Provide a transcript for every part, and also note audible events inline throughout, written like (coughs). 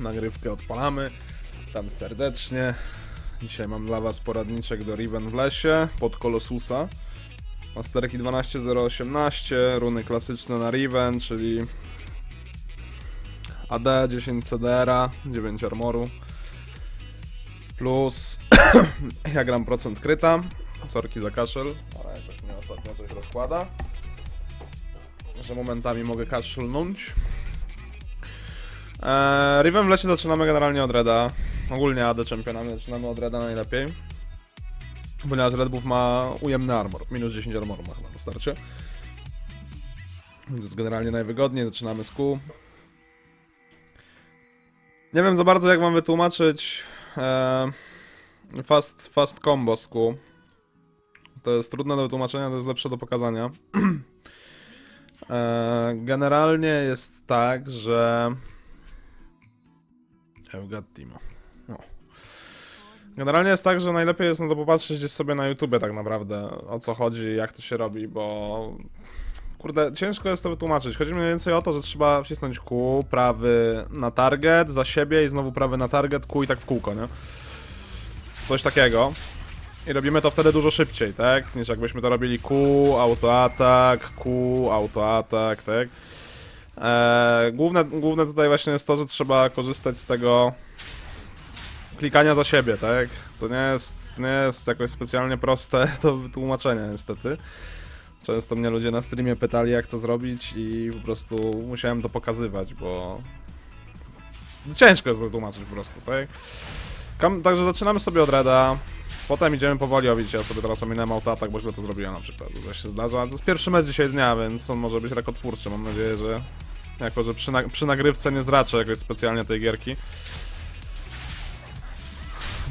Nagrywkę odpalamy. Tam serdecznie. Dzisiaj mam dla was poradniczek do Riven w lesie pod Kolosusa. Masterki 12018, runy klasyczne na Riven, czyli AD, 10 CDR, 9 armoru. Plus (clears throat) ja gram procent kryta. Sorki za kaszel, ale jakoś mnie ostatnio coś rozkłada. Że momentami mogę kaszlnąć. Eee, Riven w lecie zaczynamy generalnie od Reda. Ogólnie AD czempionami zaczynamy od Reda najlepiej. Ponieważ Red Buff ma ujemny armor. Minus 10 armoru ma chyba na starcie. Więc jest generalnie najwygodniej. Zaczynamy z Q. Nie wiem za bardzo jak mam wytłumaczyć eee, fast, fast combo z Q. To jest trudne do wytłumaczenia, to jest lepsze do pokazania. (clears throat) Eee, generalnie jest tak, że... I've got Timo. No. Generalnie jest tak, że najlepiej jest na to popatrzeć gdzieś sobie na YouTubie tak naprawdę, o co chodzi, jak to się robi, bo... Kurde, ciężko jest to wytłumaczyć. Chodzi mniej więcej o to, że trzeba wcisnąć Q, prawy na target, za siebie i znowu prawy na target, Q i tak w kółko, nie? Coś takiego. I robimy to wtedy dużo szybciej, tak? Niż jakbyśmy to robili Q, autoatak, Q, autoatak, tak? Eee, główne, główne tutaj właśnie jest to, że trzeba korzystać z tego klikania za siebie, tak? To nie jest, nie jest jakoś specjalnie proste (laughs) do wytłumaczenia niestety. Często mnie ludzie na streamie pytali jak to zrobić i po prostu musiałem to pokazywać, bo ciężko jest wytłumaczyć po prostu, tak? Kam, także zaczynamy sobie od Reda, potem idziemy powoli obić, ja sobie teraz ominąłem autoatak, bo źle to zrobiłem na przykład, to się zdarza. To jest pierwszy mecz dzisiaj dnia, więc on może być rakotwórczy, mam nadzieję, że jako, że przy, na, przy nagrywce nie zraczę jakoś specjalnie tej gierki.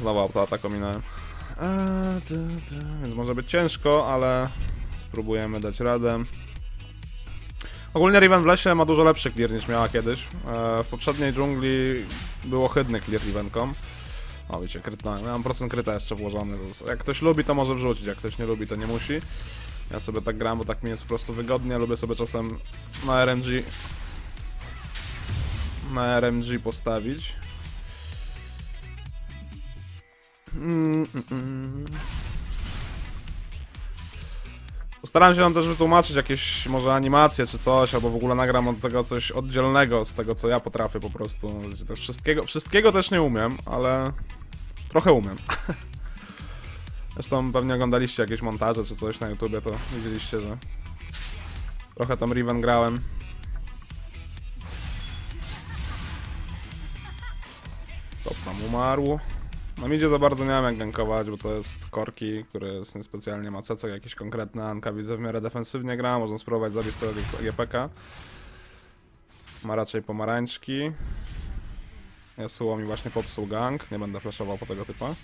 Znowu autoatak ominąłem. Eee, Więc może być ciężko, ale spróbujemy dać radę. Ogólnie Riven w lesie ma dużo lepszy clear niż miała kiedyś. Eee, w poprzedniej dżungli było ohydny clear Rivenką. O wiecie, krytnąłem. Ja mam procent kryta jeszcze włożony. Jak ktoś lubi, to może wrzucić, jak ktoś nie lubi, to nie musi. Ja sobie tak gram, bo tak mi jest po prostu wygodnie. Lubię sobie czasem na RNG na RMG postawić. Mm, mm, mm. Postaram się wam też wytłumaczyć jakieś może animacje czy coś, albo w ogóle nagram od tego coś oddzielnego z tego co ja potrafię po prostu. Też wszystkiego, wszystkiego też nie umiem, ale trochę umiem. (laughs) Zresztą pewnie oglądaliście jakieś montaże czy coś na YouTubie, to widzieliście, że trochę tam Riven grałem. Top tam umarł. No midzie za bardzo nie wiem jak gankować, bo to jest Korki, który jest niespecjalnie ma cecek jakiś konkretny, Anka widzę w miarę defensywnie gra, można spróbować zabić tego GPK. Ma raczej pomarańczki. Yasuo mi właśnie popsuł gang, nie będę flashował po tego typa.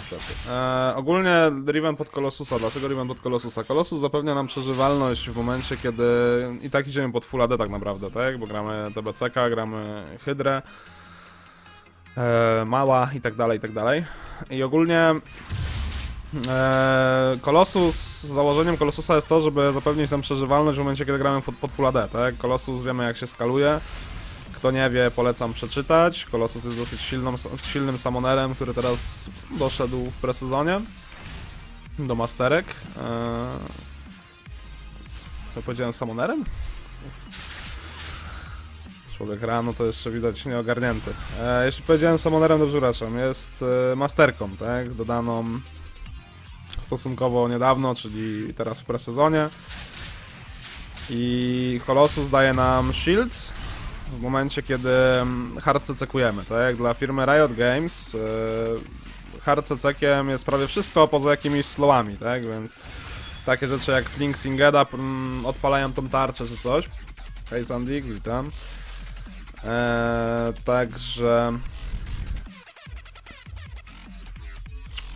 Niestety. E, ogólnie Riven pod Kolosusa. Dlaczego Riven pod Kolosusa? Kolosus zapewnia nam przeżywalność w momencie, kiedy i tak idziemy pod Full AD tak naprawdę, tak? Bo gramy TBCK, gramy Hydrę, e, Mała i tak dalej, i tak dalej. I ogólnie e, Kolosus, założeniem Kolosusa jest to, żeby zapewnić nam przeżywalność w momencie, kiedy gramy pod, pod Full AD, tak? Kolosus wiemy jak się skaluje. Kto nie wie, polecam przeczytać. Kolosus jest dosyć silną, silnym samonerem, który teraz doszedł w presezonie do masterek. Eee... Co powiedziałem samonerem? Człowiek rano to jeszcze widać nieogarnięty. Eee, jeśli powiedziałem samonerem, to przepraszam. Jest e, masterką, tak? Dodaną stosunkowo niedawno, czyli teraz w presezonie. I Kolosus daje nam shield, w momencie, kiedy hard cecekujemy, tak? Dla firmy Riot Games yy, hard cecekiem jest prawie wszystko poza jakimiś slowami, tak? Więc takie rzeczy jak Flink Singeda mm, odpalają tą tarczę czy coś. Hej Sandik, witam. Eee, także...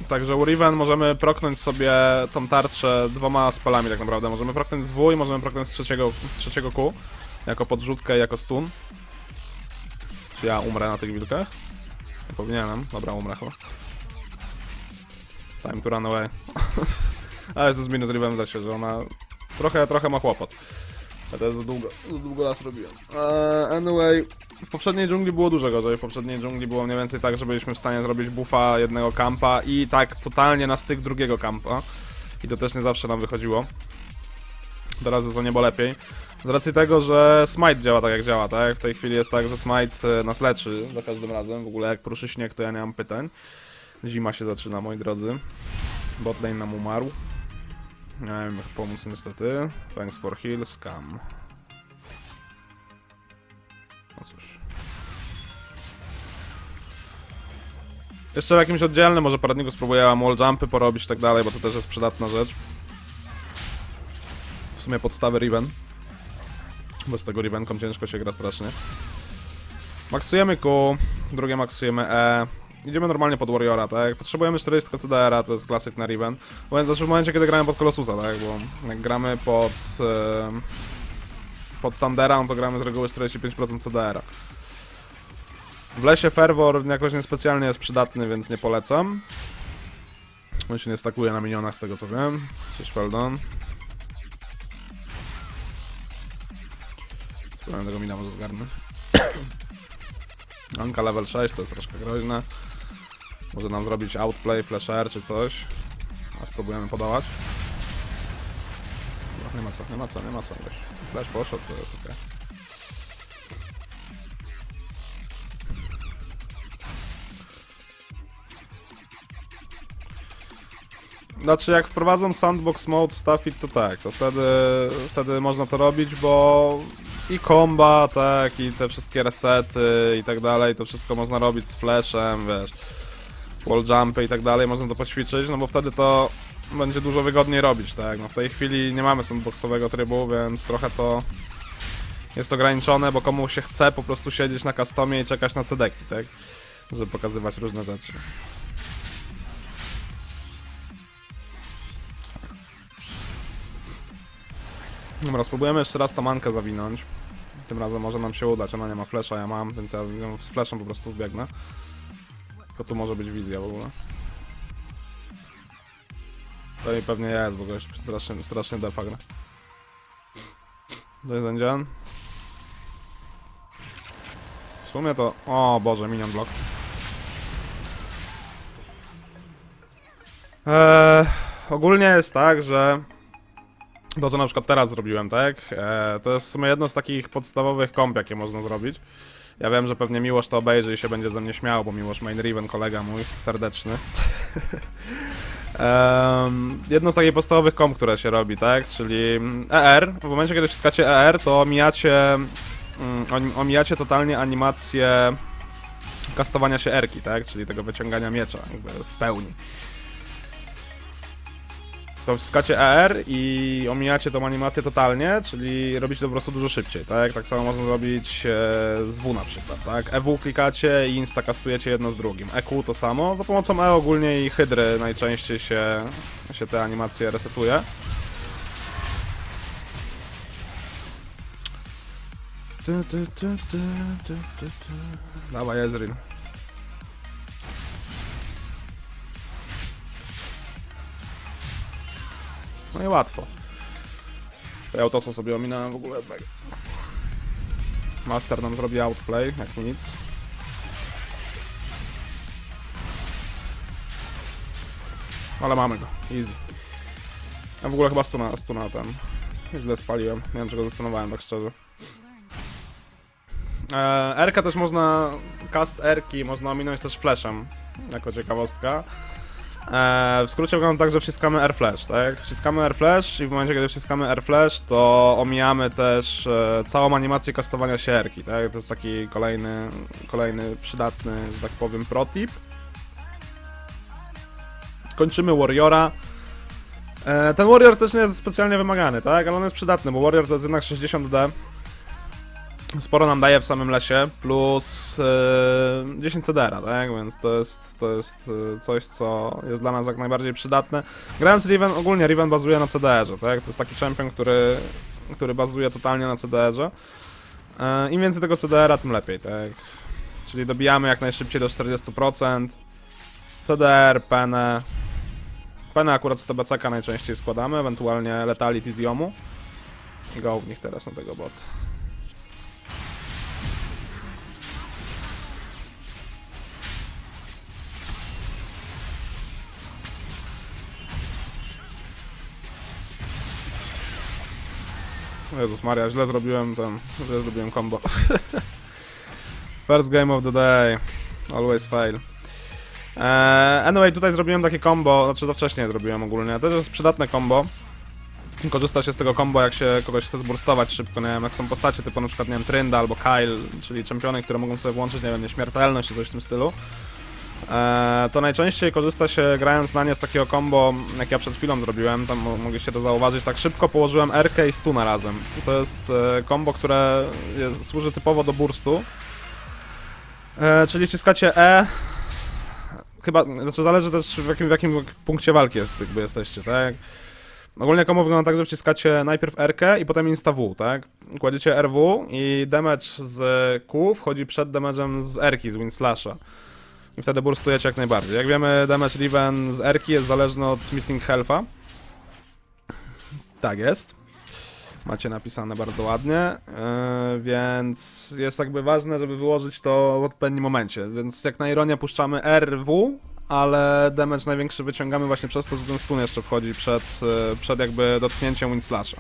Także u Riven możemy proknąć sobie tą tarczę dwoma spelami tak naprawdę. Możemy proknąć z W i możemy proknąć z trzeciego, z trzeciego Q. Jako podrzutkę, jako stun. Czy ja umrę na tych wilkach? Nie powinienem. Dobra, umrę chyba. Time to run away. (laughs) Ale jest minus Riven się, że ona trochę, trochę ma kłopot. To jest za długo, za długo raz robiłem. Eee, anyway, w poprzedniej dżungli było dużo gorzej. W poprzedniej dżungli było mniej więcej tak, że byliśmy w stanie zrobić buffa jednego kampa i tak totalnie na styk drugiego kampa. I to też nie zawsze nam wychodziło. Teraz jest o niebo lepiej. Z racji tego, że smite działa tak jak działa, tak? W tej chwili jest tak, że smite e, nas leczy za każdym razem. W ogóle jak pruszy śnieg, to ja nie mam pytań. Zima się zaczyna, moi drodzy. Botlane nam umarł. Nie wiem jak pomóc niestety. Thanks for heal, scam. No cóż. Jeszcze w jakimś oddzielnym może poradniku spróbuję wall jumpy porobić i tak dalej, bo to też jest przydatna rzecz. Sumie podstawy Riven. Bez tego Rivenką ciężko się gra strasznie. Maksujemy Q, drugie maksujemy E. Idziemy normalnie pod Warriora, tak? Potrzebujemy 40 CDR-a, to jest klasyk na Riven. Bo znaczy w momencie, kiedy gramy pod Colossusa, tak? Bo jak gramy pod... E, pod Thundera, no to gramy z reguły 45% CDR-a. W lesie Fervor jakoś niespecjalnie jest przydatny, więc nie polecam. On się nie stakuje na minionach, z tego co wiem. Cześć Feldon. Spróbuję tego mina może zgarnąć. (coughs) Anka level 6 to jest troszkę groźne. Może nam zrobić outplay, flasher czy coś. A spróbujemy podawać. No, nie ma co, nie ma co, nie ma co. Weź. Flash poszedł, to jest ok. Znaczy jak wprowadzą sandbox mode stuff it to tak, to wtedy, wtedy można to robić, bo i komba, tak, i te wszystkie resety i tak dalej, to wszystko można robić z flashem, wiesz, wall jumpy i tak dalej, można to poćwiczyć, no bo wtedy to będzie dużo wygodniej robić, tak, no w tej chwili nie mamy sandboxowego trybu, więc trochę to jest ograniczone, bo komu się chce po prostu siedzieć na customie i czekać na cedeki, tak, żeby pokazywać różne rzeczy. Dobra, spróbujemy jeszcze raz tą mankę zawinąć. Tym razem może nam się udać, ona nie ma flesza, ja mam, więc ja z fleszem po prostu wbiegnę. Tylko tu może być wizja w ogóle. To i pewnie jest, bo gość strasznie, strasznie defa. To jest. W sumie to... O Boże, minion block. Eee, ogólnie jest tak, że to, co na przykład teraz zrobiłem, tak? E, to jest w sumie jedno z takich podstawowych komp, jakie można zrobić. Ja wiem, że pewnie Miłosz to obejrzy i się będzie ze mnie śmiał, bo Miłosz Main Riven, kolega mój, serdeczny. um, jedno z takich podstawowych komp, które się robi, tak? Czyli ER. W momencie, kiedy wciskacie ER, to omijacie, um, omijacie totalnie animację kastowania się erki, tak? Czyli tego wyciągania miecza w pełni to wciskacie ER i omijacie tą animację totalnie, czyli robicie to po prostu dużo szybciej, tak? Tak samo można zrobić e, z W na przykład, tak? EW klikacie i instakastujecie jedno z drugim. EQ to samo, za pomocą E ogólnie i Hydry najczęściej się, się te animacje resetuje. Dawaj Ezreal. No i łatwo. Ja autosa sobie ominąłem w ogóle. Master nam zrobi outplay, jak nic. Ale mamy go, easy. Ja w ogóle chyba stuna, stuna ten. Źle spaliłem, nie wiem czego zastanowałem tak szczerze. Erka też można, cast Erki można ominąć też flashem, jako ciekawostka. E, w skrócie wygląda tak, że wciskamy air flash, tak? Wciskamy air flash i w momencie, kiedy wciskamy air flash, to omijamy też e, całą animację kastowania sierki, tak? To jest taki kolejny, kolejny przydatny, że tak powiem, protip. Kończymy Warriora. E, ten Warrior też nie jest specjalnie wymagany, tak? Ale on jest przydatny, bo Warrior to jest jednak 60D sporo nam daje w samym lesie, plus yy, 10 CDR, tak? Więc to jest, to jest yy, coś, co jest dla nas jak najbardziej przydatne. Grając Riven, ogólnie Riven bazuje na CDR-ze, tak? To jest taki champion, który, który bazuje totalnie na CDR-ze. Yy, Im więcej tego CDR-a, tym lepiej, tak? Czyli dobijamy jak najszybciej do 40%. CDR, penę. Penę akurat z TBCK najczęściej składamy, ewentualnie Letality z Yomu. Go w nich teraz na tego bot. Jezus Maria, źle zrobiłem ten, źle zrobiłem combo. (laughs) First game of the day. Always fail. Eee, anyway, tutaj zrobiłem takie combo, znaczy za wcześnie zrobiłem ogólnie. To jest przydatne combo. Korzysta się z tego combo, jak się kogoś chce zburstować szybko, nie wiem, jak są postacie typu na przykład, nie wiem, Trynda albo Kyle, czyli czempiony, które mogą sobie włączyć, nie wiem, nieśmiertelność czy coś w tym stylu. Eee, to najczęściej korzysta się grając na nie z takiego combo, jak ja przed chwilą zrobiłem, tam mo- mogliście to zauważyć, tak szybko położyłem RK i stuna razem. To jest e, combo, które jest, służy typowo do burstu. E, czyli wciskacie E, chyba, znaczy zależy też w jakim, w jakim punkcie walki jest, jakby jesteście, tak? Ogólnie combo wygląda tak, że wciskacie najpierw RK i potem insta W, tak? Kładziecie RW i damage z Q wchodzi przed damage'em z Rki, z Windslasha. I wtedy burstujecie jak najbardziej. Jak wiemy, damage Riven z Rki jest zależny od missing health'a. Tak jest. Macie napisane bardzo ładnie, yy, więc jest jakby ważne, żeby wyłożyć to w odpowiednim momencie. Więc jak na ironię puszczamy RW, ale damage największy wyciągamy właśnie przez to, że ten stun jeszcze wchodzi przed, yy, przed jakby dotknięciem Windslasha.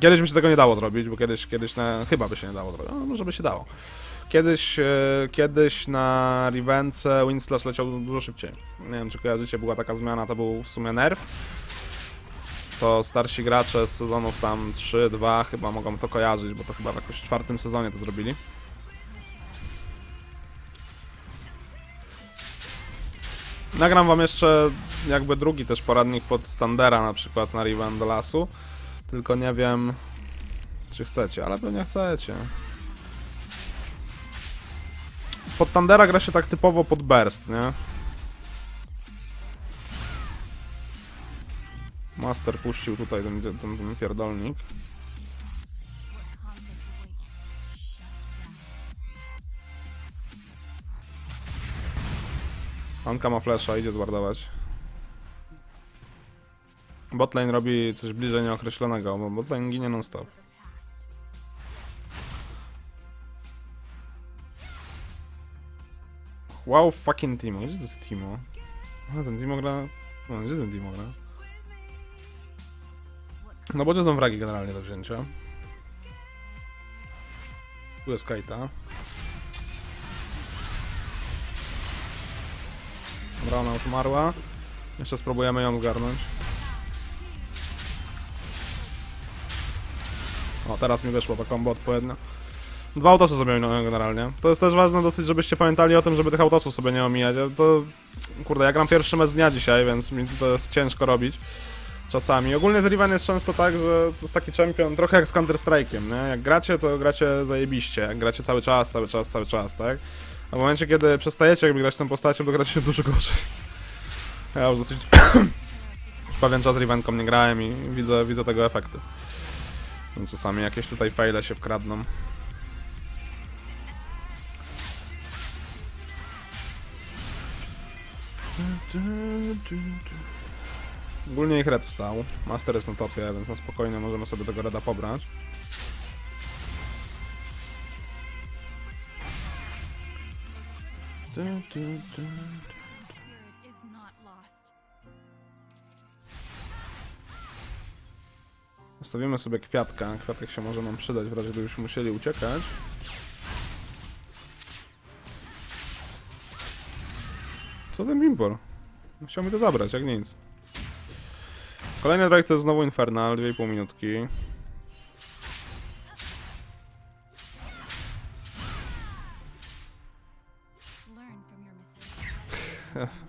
Kiedyś by się tego nie dało zrobić, bo kiedyś, kiedyś na... chyba by się nie dało zrobić, no, może by się dało. Kiedyś, e, kiedyś na Rivence Winslash leciał dużo szybciej. Nie wiem, czy kojarzycie, była taka zmiana, to był w sumie nerw. To starsi gracze z sezonów tam 3-2 chyba mogą to kojarzyć, bo to chyba w jakoś czwartym sezonie to zrobili. Nagram wam jeszcze jakby drugi też poradnik pod Standera na przykład na Riven do lasu. Tylko nie wiem, czy chcecie, ale pewnie chcecie. Pod Tandera gra się tak typowo pod burst, nie? Master puścił tutaj ten, ten, ten pierdolnik. Anka ma flesza, idzie zwardować. Botlane robi coś bliżej nieokreślonego, bo botlane ginie non-stop. Wow, fucking Timo. Gdzie to jest Timo? A, ten Timo gra... No, gdzie ten Timo gra? No bo gdzie są fragi generalnie do wzięcia? Tu jest Kaita. Dobra, ona już umarła. Jeszcze spróbujemy ją zgarnąć. O, teraz mi wyszło to combo odpowiednio. Dwa autosy sobie ominąłem generalnie. To jest też ważne dosyć, żebyście pamiętali o tym, żeby tych autosów sobie nie omijać. To, kurde, ja gram pierwszy mecz dnia dzisiaj, więc mi to jest ciężko robić. Czasami. Ogólnie z Riven jest często tak, że to jest taki champion, trochę jak z Counter-Strike'iem, nie? Jak gracie, to gracie zajebiście. Jak gracie cały czas, cały czas, cały czas, tak? A w momencie, kiedy przestajecie jakby grać tą postacią, to gracie się dużo gorzej. Ja już dosyć... (coughs) już pewien czas Rivenką nie grałem i widzę, widzę tego efekty. Czasami jakieś tutaj faile się wkradną. Ogólnie ich red wstał. Master jest na topie, więc na spokojnie możemy sobie tego reda pobrać. Zostawimy sobie kwiatka. Kwiatek się może nam przydać w razie gdybyśmy musieli uciekać. Co ten Bimpor? Chciał mi to zabrać, jak nic. Kolejny drag to jest znowu Infernal, 2,5 minutki.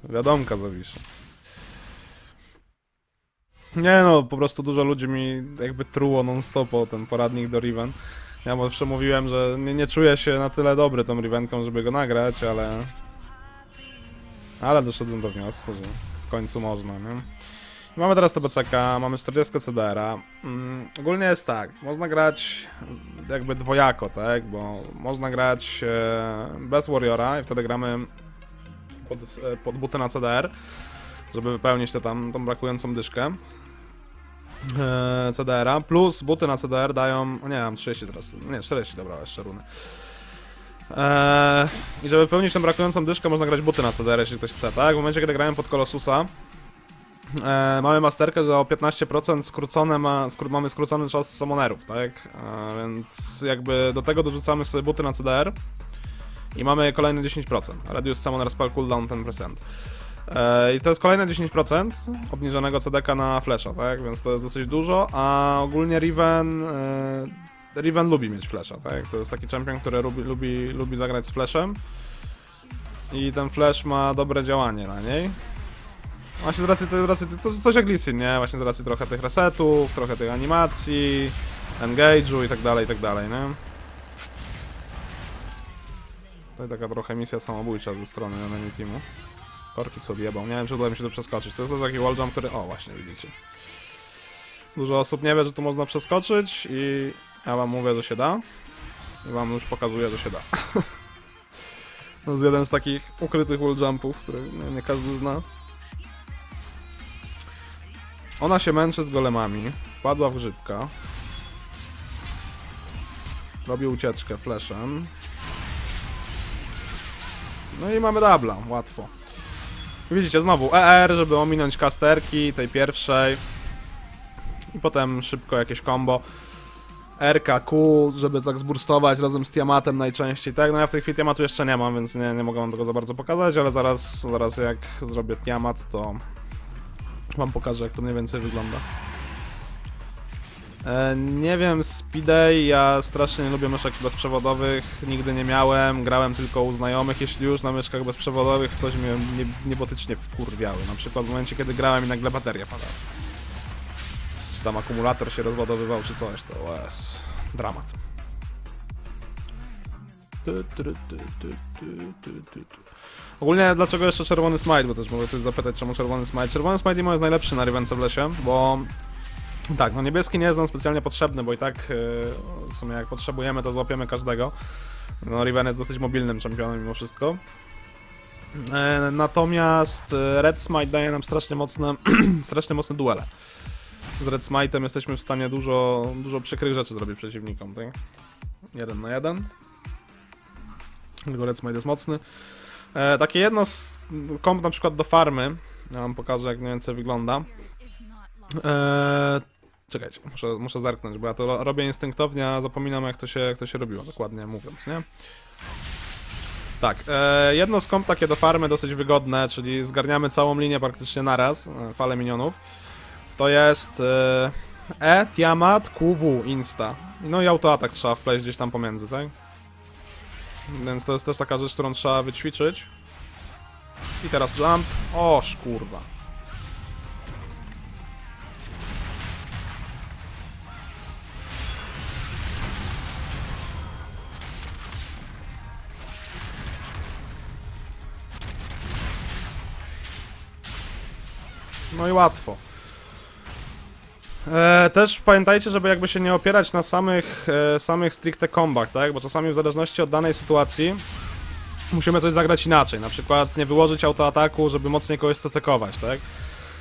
Wiadomka zawiszę. Nie no, po prostu dużo ludzi mi jakby truło non-stop o ten poradnik do Riven. Ja zawsze mówiłem, że nie, nie czuję się na tyle dobry tą Rivenką, żeby go nagrać, ale... Ale doszedłem do wniosku, że w końcu można, nie? Mamy teraz TBCK, mamy 40 CDR-a. Mm, ogólnie jest tak, można grać jakby dwojako, tak? Bo można grać e, bez Warriora i wtedy gramy pod, e, pod buty na CDR, żeby wypełnić tę tam tą brakującą dyszkę. e, CDR-a, plus buty na CDR dają, nie, mam 30 teraz, nie, 40, dobra, jeszcze runy. Eee, I żeby wypełnić tę brakującą dyszkę, można grać buty na CDR, jeśli ktoś chce, tak? W momencie, kiedy grałem pod Colossusa, e, mamy masterkę, że o 15% skrócone ma, skró mamy skrócony czas summonerów, tak? E, więc jakby do tego dorzucamy sobie buty na CDR i mamy kolejne 10%. Reduce Summoner Spell Cooldown 10%. E, I to jest kolejne 10% obniżonego CDK na Flasha, tak? Więc to jest dosyć dużo, a ogólnie Riven... Riven lubi mieć Flasha, tak? To jest taki champion, który lubi, lubi, lubi zagrać z Flashem. I ten Flash ma dobre działanie na niej. Właśnie z racji, z racji to coś jak Lee Sin, nie? Właśnie z racji trochę tych resetów, trochę tych animacji, engage'u i tak dalej, i tak dalej, nie? Tutaj taka trochę misja samobójcza ze strony enemy teamu. Korki co odjebał. Nie wiem, czy uda mi się to przeskoczyć. To jest też taki walljump, który... O, właśnie, widzicie. Dużo osób nie wie, że tu można przeskoczyć i ja wam mówię, że się da. I wam już pokazuję, że się da. (laughs) to jest jeden z takich ukrytych walljumpów, które nie, nie każdy zna. Ona się męczy z golemami. Wpadła w grzybka. Robi ucieczkę flashem. No i mamy dubla, łatwo. Widzicie, znowu ER, żeby ominąć kasterki tej pierwszej. I potem szybko jakieś combo. RKQ, żeby tak zburstować razem z Tiamatem najczęściej, tak? No ja w tej chwili Tiamatu jeszcze nie mam, więc nie, nie mogę wam tego za bardzo pokazać, ale zaraz, zaraz jak zrobię Tiamat, to wam pokażę, jak to mniej więcej wygląda. E, nie wiem, Speeday, ja strasznie nie lubię myszek bezprzewodowych, nigdy nie miałem, grałem tylko u znajomych, jeśli już na myszkach bezprzewodowych coś mnie nie, niebotycznie wkurwiały, na przykład w momencie, kiedy grałem i nagle bateria padała. Czy tam akumulator się rozładowywał, czy coś, to jest dramat. Ogólnie dlaczego jeszcze czerwony smite, bo też mogę ktoś zapytać czemu czerwony smite. Czerwony smite jest najlepszy na Rivence w lesie, bo tak, no niebieski nie jest nam specjalnie potrzebny, bo i tak yy, w sumie jak potrzebujemy to złapiemy każdego. No Riven jest dosyć mobilnym czempionem mimo wszystko. E, natomiast e, Red Smite daje nam strasznie mocne, (clears throat) strasznie mocne duele. Z Red Smite'em jesteśmy w stanie dużo, dużo przykrych rzeczy zrobić przeciwnikom, tak? Jeden na jeden. Tylko Red Smite jest mocny. E, takie jedno z komp na przykład do farmy. Ja wam pokażę jak mniej więcej wygląda. E, czekajcie, muszę, muszę zerknąć, bo ja to ro- robię instynktownie, a zapominam jak to się, jak to się robiło, dokładnie mówiąc, nie? Tak, e, jedno z komp takie do farmy dosyć wygodne, czyli zgarniamy całą linię praktycznie naraz, e, falę minionów. To jest e, E, Tiamat, QW, Insta. No i autoatak trzeba wpleść gdzieś tam pomiędzy, tak? Więc to jest też taka rzecz, którą trzeba wyćwiczyć. I teraz jump. O, kurwa. No i łatwo. E, też pamiętajcie, żeby jakby się nie opierać na samych, e, samych stricte kombach, tak? Bo czasami w zależności od danej sytuacji musimy coś zagrać inaczej. Na przykład nie wyłożyć autoataku, żeby mocniej kogoś scekować, tak?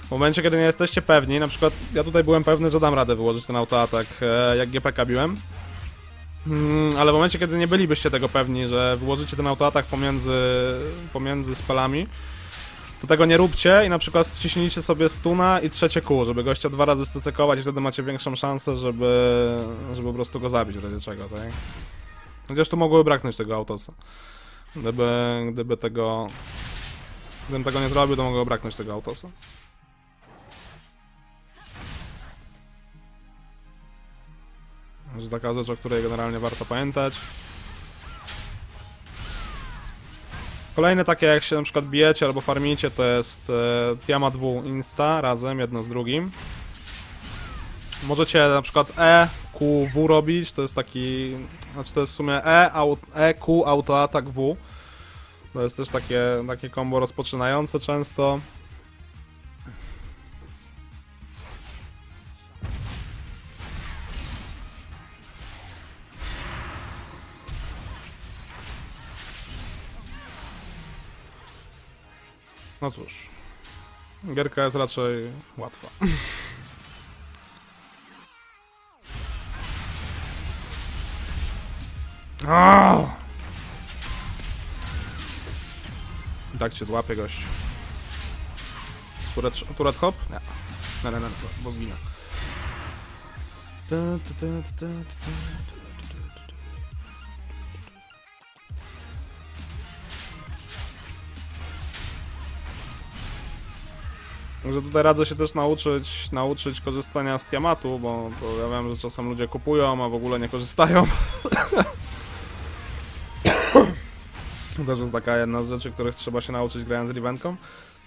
W momencie, kiedy nie jesteście pewni, na przykład ja tutaj byłem pewny, że dam radę wyłożyć ten autoatak, e, jak GPK biłem. Mm, ale w momencie, kiedy nie bylibyście tego pewni, że wyłożycie ten autoatak pomiędzy, pomiędzy spelami, to tego nie róbcie i na przykład wciśnijcie sobie stuna i trzecie kół, żeby gościa dwa razy stycekować i wtedy macie większą szansę, żeby, żeby po prostu go zabić w razie czego, tak? Chociaż tu mogłoby braknąć tego autosa. Gdyby, gdyby tego... Gdybym tego nie zrobił, to mogłoby braknąć tego autosa. Że taka rzecz, o której generalnie warto pamiętać. Kolejne takie, jak się na przykład bijecie albo farmicie, to jest e, Tiamat W Insta razem, jedno z drugim. Możecie na przykład E, Q, W robić, to jest taki, znaczy to jest w sumie E, au, e Q, autoatak W. To jest też takie, takie combo rozpoczynające często. No cóż, gierka jest raczej łatwa. O! Tak cię złapie gość. Turet, turet hop? Nie. Nie, nie, nie, bo zginę. Także tutaj radzę się też nauczyć, nauczyć korzystania z Tiamatu, bo, ja wiem, że czasem ludzie kupują, a w ogóle nie korzystają. To (coughs) też jest taka jedna z rzeczy, których trzeba się nauczyć grając z Rivenką.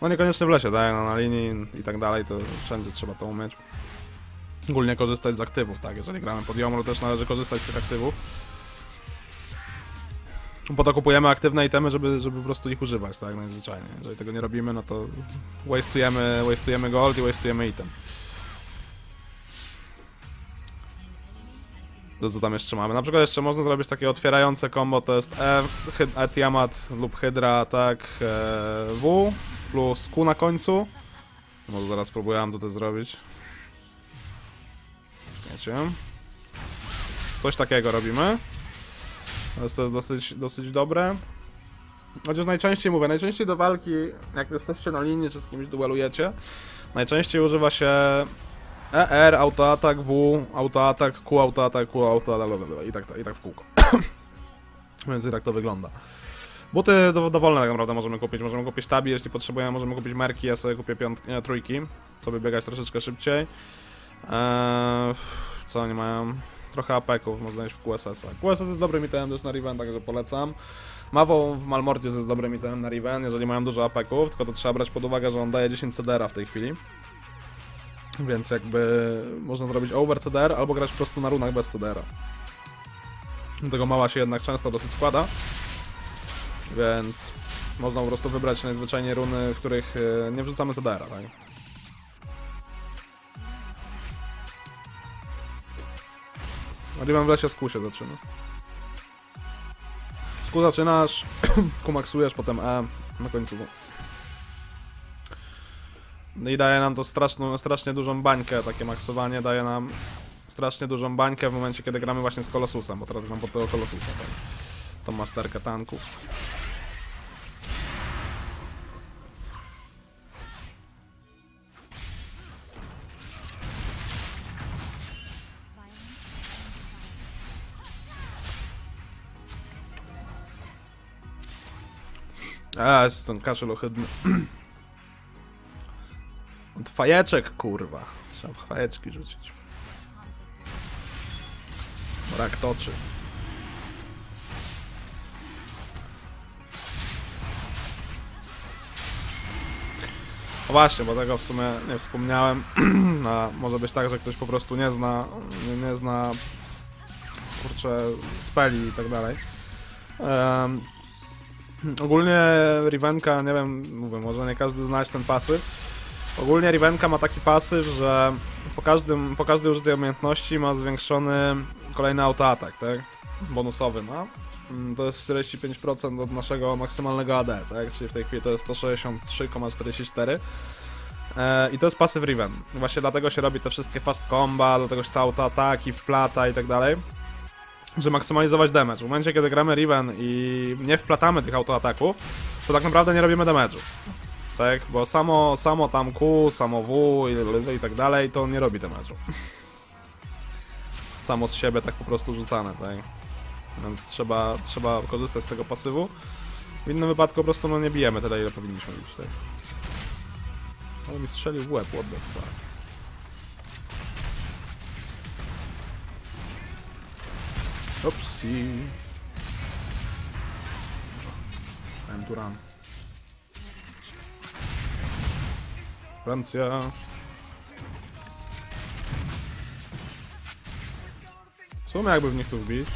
No niekoniecznie w lesie, tak, no, na linii i tak dalej, to wszędzie trzeba to umieć. Ogólnie korzystać z aktywów, tak, jeżeli gramy pod Yomro też należy korzystać z tych aktywów. Po to kupujemy aktywne itemy, żeby, żeby po prostu ich używać, tak, najzwyczajniej. Jeżeli tego nie robimy, no to wastujemy, wastujemy gold i wastujemy item. To co tam jeszcze mamy? Na przykład jeszcze można zrobić takie otwierające combo, to jest E, e Tiamat lub Hydra, tak, e, W plus Q na końcu. Może zaraz spróbuję to też zrobić. Wiecie. Coś takiego robimy. Jest, to jest dosyć, dosyć dobre. Chociaż najczęściej mówię, najczęściej do walki, jak jesteście na linii czy z kimś duelujecie, najczęściej używa się ER, autoatak, W, autoatak, Q, autoatak, Q, autoatak, i tak, i tak w kółko. (coughs) Więc i tak to wygląda. Buty do, dowolne tak naprawdę możemy kupić. Możemy kupić tabi, jeśli potrzebujemy, możemy kupić merki, ja sobie kupię piąt, nie, trójki, co by biegać troszeczkę szybciej. Eee, co oni mają? Trochę apeków można iść w QSS-a. QSS jest dobrym itemem też na Riven, także polecam. Mawą w Malmordzie jest dobrym itemem na Riven, jeżeli mają dużo apeków, tylko to trzeba brać pod uwagę, że on daje 10 CDR w tej chwili. Więc jakby można zrobić over CDR albo grać po prostu na runach bez CDR-a. Dlatego mała się jednak często dosyć składa. Więc można po prostu wybrać najzwyczajniej runy, w których e, nie wrzucamy CDR-a, tak? Riven w lesie się zaczyna. Q zaczynasz, Q (clears throat) maksujesz, potem E, na końcu. No i daje nam to straszną, strasznie dużą bańkę, takie maksowanie daje nam strasznie dużą bańkę w momencie, kiedy gramy właśnie z Kolosusem, bo teraz gram pod tego Kolosusa, tak. Tą masterkę tanków. A, jest ten kaszel ohydny. (clears throat) Od fajeczek, kurwa. Trzeba fajeczki rzucić. Rak toczy. No właśnie, bo tego w sumie nie wspomniałem. (clears throat) A może być tak, że ktoś po prostu nie zna, nie, nie zna kurczę speli i tak dalej. Ogólnie Rivenka, nie wiem, mówię, może nie każdy znać ten pasyw. Ogólnie Rivenka ma taki pasyw, że po, każdym, po każdej użytej umiejętności ma zwiększony kolejny autoatak, tak? Bonusowy, no. To jest 45% od naszego maksymalnego AD, tak? Czyli w tej chwili to jest 163,44. E, I to jest pasyw Riven. Właśnie dlatego się robi te wszystkie fast comba, dlatego się te autoataki, wplata i tak dalej. Żeby maksymalizować damage. W momencie, kiedy gramy Riven i nie wplatamy tych autoataków, to tak naprawdę nie robimy damage'u tak? Bo samo, samo tam Q, samo W i, i tak dalej, to nie robi damage'u. (laughs) Samo z siebie tak po prostu rzucane, tak? Więc trzeba, trzeba korzystać z tego pasywu. W innym wypadku po prostu no nie bijemy tyle, ile powinniśmy bić, tak? Ale mi strzelił w łeb, what the fuck. Upsi. Time to run. Francja. W sumie jakby w nich tu wbić.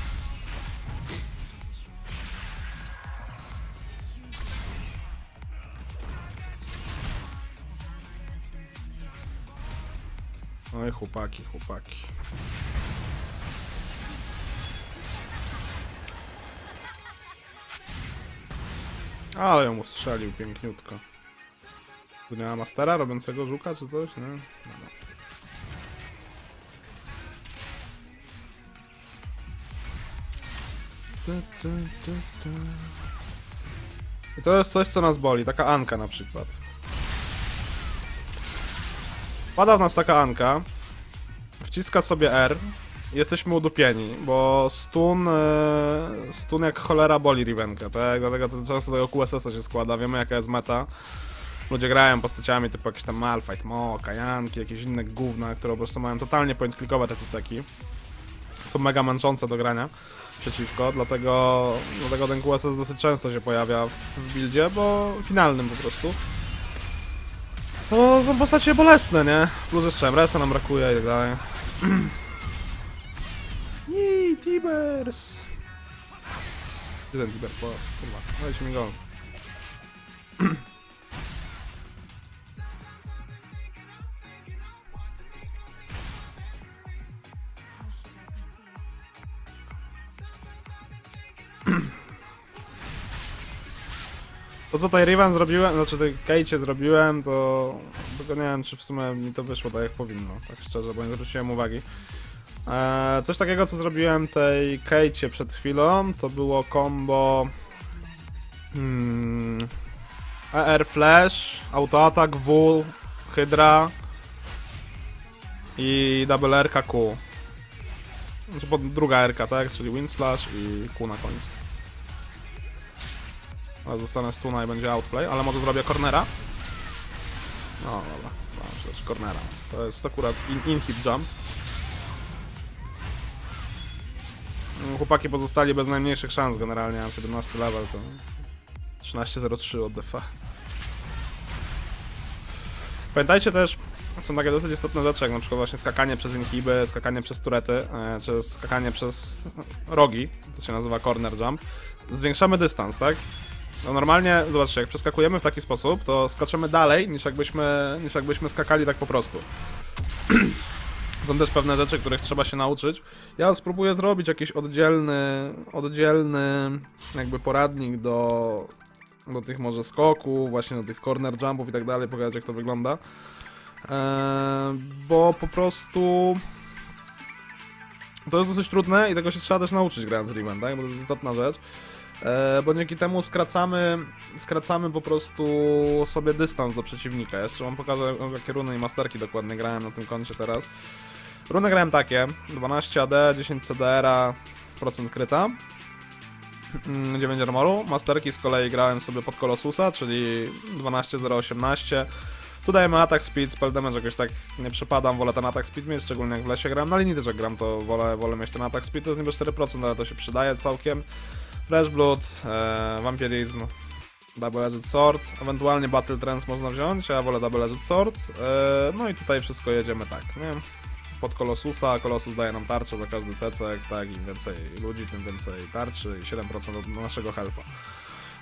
Oj, chłopaki, chłopaki. Ale ją ustrzelił piękniutko. Tu nie ma mastera robiącego żuka czy coś, nie? Tu, tu. I to jest coś, co nas boli, taka Anka na przykład. Pada w nas taka Anka, wciska sobie R, jesteśmy udupieni, bo stun, e, stun jak cholera boli Rivenkę, tak? Dlatego to często tego QSS-a się składa, wiemy jaka jest meta. Ludzie grają postaciami typu jakieś tam Malfight, Mo, Kajanki, jakieś inne gówna, które po prostu mają totalnie point clickowe te cyceki. Są mega męczące do grania przeciwko, dlatego, dlatego ten QSS dosyć często się pojawia w, w buildzie, bo finalnym po prostu. To są postacie bolesne, nie? Plus jeszcze MRS-a nam brakuje i tak dalej. (clears throat) Tibers! Gdzie ten Tibers? Po, kurwa, dajcie mi go. To co tutaj Riven zrobiłem, znaczy tej Kejcie zrobiłem, to tylko nie wiem czy w sumie mi to wyszło tak jak powinno, tak szczerze, bo nie zwróciłem uwagi. Eee, coś takiego co zrobiłem tej Kejcie przed chwilą, to było combo hmm, ER Flash, autoatak W, Hydra i double RK Q. Znaczy druga RK, tak? Czyli Wind Slash i Q na końcu. Ale zostanę stuna i będzie outplay, ale może zrobię cornera? No dobra, no, przecież cornera. To jest akurat in, in jump. Chłopaki pozostali bez najmniejszych szans generalnie, mam 17 level to 13.03 od defa. Pamiętajcie też, są takie dosyć istotne rzeczy, jak na przykład właśnie skakanie przez inhiby, skakanie przez turety, e, czy skakanie przez rogi, to się nazywa corner jump. Zwiększamy dystans, tak? No normalnie, zobaczcie, jak przeskakujemy w taki sposób, to skaczemy dalej niż jakbyśmy, niż jakbyśmy skakali tak po prostu. (clears throat) Są też pewne rzeczy, których trzeba się nauczyć. Ja spróbuję zrobić jakiś oddzielny, oddzielny jakby poradnik do, do tych może skoków, właśnie do tych corner jumpów i tak dalej, pokazać jak to wygląda. Eee, bo po prostu to jest dosyć trudne i tego się trzeba też nauczyć grając Riven, tak? Bo to jest istotna rzecz. E, bo dzięki temu skracamy, skracamy po prostu sobie dystans do przeciwnika. Jeszcze wam pokażę, jakie runy i masterki dokładnie grałem na tym koncie teraz. Runy grałem takie, 12 AD, 10 CDR, procent kryta, mm, 9 armoru. Masterki z kolei grałem sobie pod Colossusa, czyli 12, 0, 18. Tu dajemy attack speed, spell damage jakoś tak nie przypadam, wolę ten attack speed mieć, szczególnie jak w lesie gram. Na linii też jak gram, to wolę, wolę mieć ten attack speed, to jest niby 4%, ale to się przydaje całkiem. Fresh Blood, e, Vampirizm, Double Edged Sword, ewentualnie Battle Trance można wziąć, ja wolę Double Edged Sword. E, no i tutaj wszystko jedziemy tak, nie? Pod Colossusa, Colossus daje nam tarczę za każdy cecek, tak, im więcej ludzi, tym więcej tarczy i 7% od naszego health'a.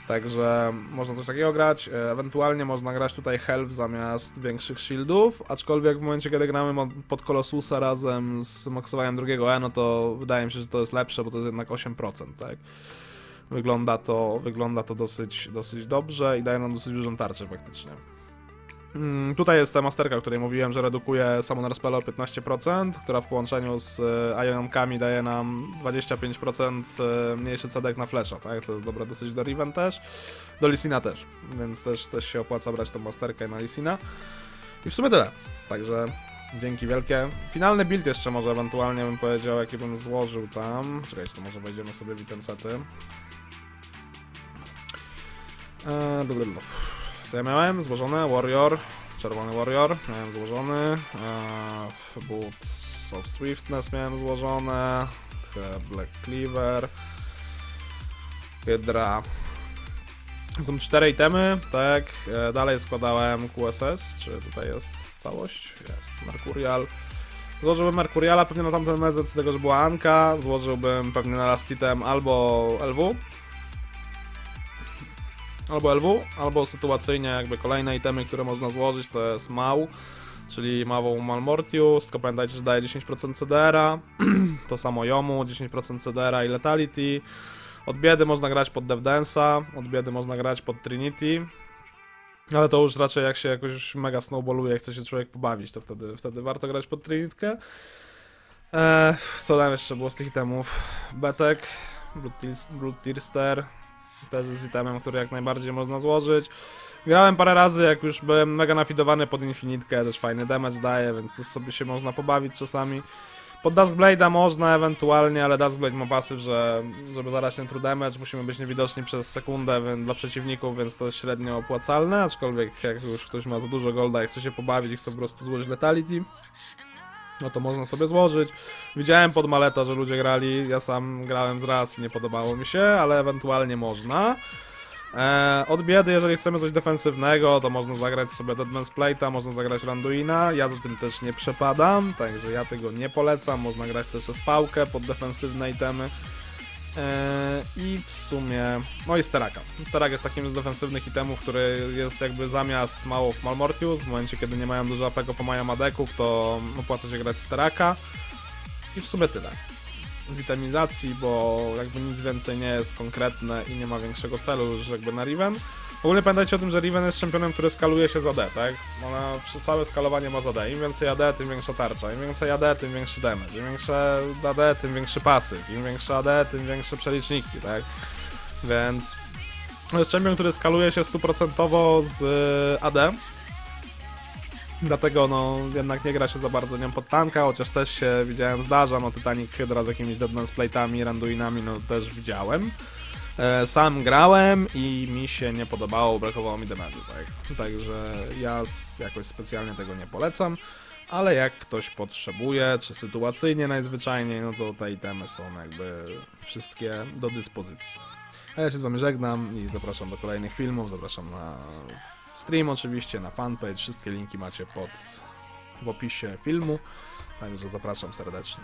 Także można coś takiego grać, e, ewentualnie można grać tutaj health zamiast większych shieldów, aczkolwiek w momencie kiedy gramy pod Colossusa razem z maksowaniem drugiego E, no to wydaje mi się, że to jest lepsze, bo to jest jednak 8%, tak? Wygląda to, wygląda to dosyć, dosyć dobrze i daje nam dosyć dużą tarczę faktycznie. Mm, tutaj jest ta masterka, o której mówiłem, że redukuje Summoner Spell o 15%, która w połączeniu z e, Ionkami daje nam 25% e, mniejszy cedek na flesza, tak? To jest dobre dosyć do Riven też, do Lisina też, więc też, też się opłaca brać tą masterkę na Lisina. I w sumie tyle, także dzięki wielkie. Finalny build jeszcze może ewentualnie bym powiedział, jaki bym złożył tam. Czekajcie, to może wejdziemy sobie w item sety. Eee, Co ja miałem? Złożone, Warrior, czerwony Warrior, miałem złożony, eee, Boots of Swiftness miałem złożone, Black Cleaver, Hydra. Są cztery itemy, tak, e, dalej składałem QSS, czy tutaj jest całość? Jest, Mercurial. Złożyłbym Mercuriala pewnie na tamten mezet z tego, że była Anka, złożyłbym pewnie na last item albo LW, albo LW, albo sytuacyjnie jakby kolejne itemy, które można złożyć to jest MAU, czyli Mawą Malmortius, tylko pamiętajcie, że daje 10% CDR-a, (clears throat) to samo Jomu, 10% CDR-a i Letality, od biedy można grać pod DevDance'a, od biedy można grać pod Trinity, ale to już raczej jak się jakoś mega snowballuje, chce się człowiek pobawić, to wtedy, wtedy warto grać pod Trinitkę. Eee, co tam jeszcze było z tych itemów? Betek, Blood Tirster też jest itemem, który jak najbardziej można złożyć. Grałem parę razy, jak już byłem mega nafidowany pod Infinitkę, też fajny damage daje, więc to sobie się można pobawić czasami. Pod Duskblade'a można ewentualnie, ale Duskblade ma pasyw, że żeby zadać ten true damage musimy być niewidoczni przez sekundę więc, dla przeciwników, więc to jest średnio opłacalne, aczkolwiek jak już ktoś ma za dużo golda i chce się pobawić i chce po prostu złożyć Letality, no to można sobie złożyć. Widziałem pod Maleta, że ludzie grali, ja sam grałem z raz i nie podobało mi się, ale ewentualnie można. E, od biedy, jeżeli chcemy coś defensywnego, to można zagrać sobie Deadman's Plate'a, można zagrać Randuina, ja za tym też nie przepadam, także ja tego nie polecam, można grać też SV pod defensywne itemy. E, I w sumie, no i Steraka. Sterak jest takim z defensywnych itemów, który jest jakby zamiast mało w Malmortius, w momencie kiedy nie mają dużo apeków, a mają adeków, to opłaca się grać Steraka. I w sumie tyle z itemizacji, bo jakby nic więcej nie jest konkretne i nie ma większego celu już jakby na Riven. W pamiętajcie o tym, że Riven jest czempionem, który skaluje się z AD, tak? Ona całe skalowanie ma z AD. Im więcej AD, tym większa tarcza. Im więcej AD, tym większy damage. Im większe AD, tym większy pasyw. Im większe AD, tym większe przeliczniki, tak? Więc to jest czempion, który skaluje się stuprocentowo z y, AD. Dlatego no jednak nie gra się za bardzo nią pod tanka, chociaż też się widziałem zdarza, no Titanic Hydra z jakimiś Deadman's Plate'ami, Randuinami, no też widziałem. E, sam grałem i mi się nie podobało, brakowało mi damage'u, tak. Także ja jakoś specjalnie tego nie polecam, ale jak ktoś potrzebuje, czy sytuacyjnie najzwyczajniej, no to te itemy są jakby wszystkie do dyspozycji. A ja się z wami żegnam i zapraszam do kolejnych filmów, zapraszam na stream oczywiście, na fanpage, wszystkie linki macie pod w opisie filmu, także zapraszam serdecznie.